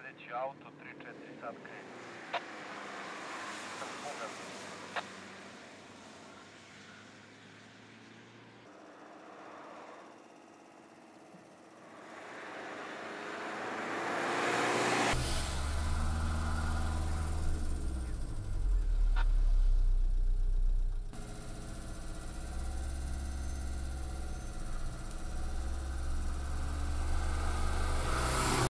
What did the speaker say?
sledeći auto, 3-4 sad kreće. Bugar.